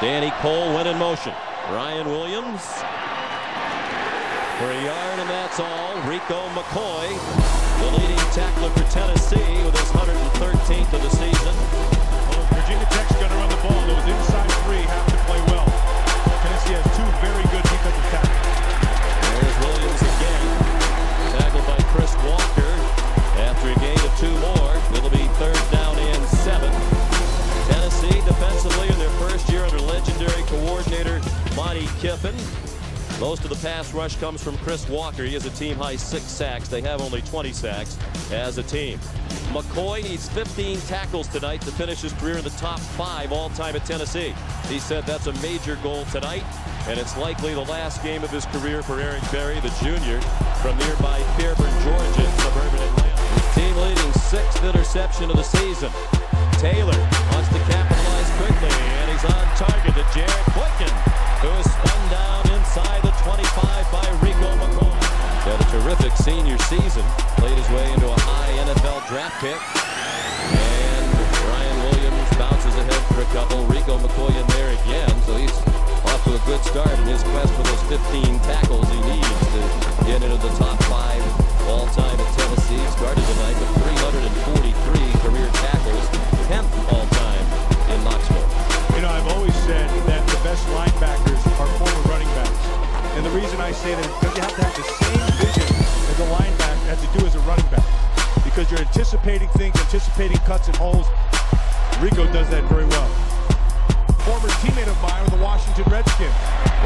Danny Coale went in motion. Ryan Williams for a yard, and that's all. Rico McCoy, the leading tackler for Tennessee, with his 113th Monte Kiffin. Most of the pass rush comes from Chris Walker. He has a team high six sacks. They have only 20 sacks as a team. McCoy needs 15 tackles tonight to finish his career in the top five all time at Tennessee. He said that's a major goal tonight, and it's likely the last game of his career for Eric Berry, the junior, from nearby Fairburn, Georgia, suburban Atlanta. Team leading sixth interception of the season. Taylor wants to capitalize 25 by Rico McCoy. Had a terrific senior season, played his way into a high NFL draft pick, and Ryan Williams bounces ahead for a couple. Rico McCoy in there again, so he's off to a good start in his quest for those 15 tackles say that you have to have the same vision as a linebacker as you do as a running back. Because you're anticipating things, anticipating cuts and holes. Rico does that very well. Former teammate of mine with the Washington Redskins.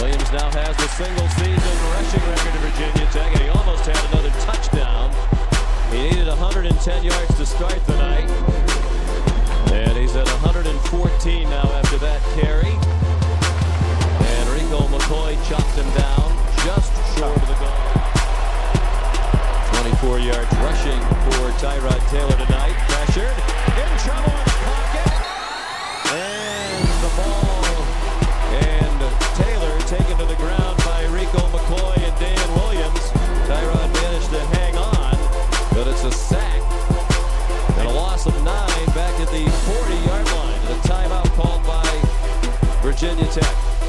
Williams now has the single season rushing record in Virginia Tech, and he almost had another touchdown. He needed 110 yards to start pitching for Tyrod Taylor tonight. Pressured, in trouble in the pocket, and the ball. And Taylor taken to the ground by Rico McCoy and Dan Williams. Tyrod managed to hang on, but it's a sack. And a loss of nine back at the 40-yard line. The timeout called by Virginia Tech.